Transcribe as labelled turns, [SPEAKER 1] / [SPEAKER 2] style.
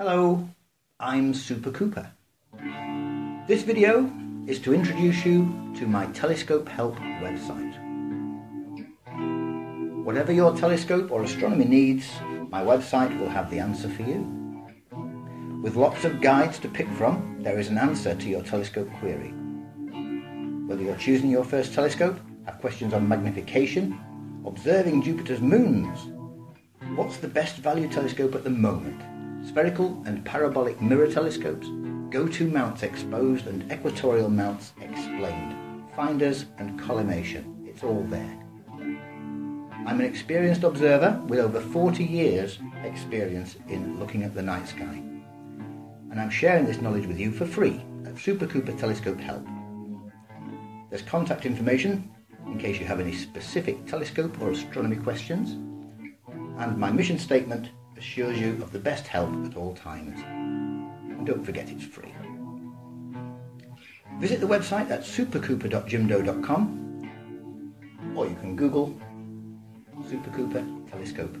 [SPEAKER 1] Hello, I'm Super Cooper. This video is to introduce you to my Telescope Help website. Whatever your telescope or astronomy needs, my website will have the answer for you. With lots of guides to pick from, there is an answer to your telescope query. Whether you're choosing your first telescope, have questions on magnification, observing Jupiter's moons, what's the best value telescope at the moment, spherical and parabolic mirror telescopes, go-to mounts exposed and equatorial mounts explained, finders and collimation, it's all there. I'm an experienced observer with over 40 years experience in looking at the night sky. And I'm sharing this knowledge with you for free at Super Cooper Telescope Help. There's contact information in case you have any specific telescope or astronomy questions. And my mission statement assures you of the best help at all times. And don't forget it's free. Visit the website at supercooper.jimdo.com or you can Google Super Cooper Telescope.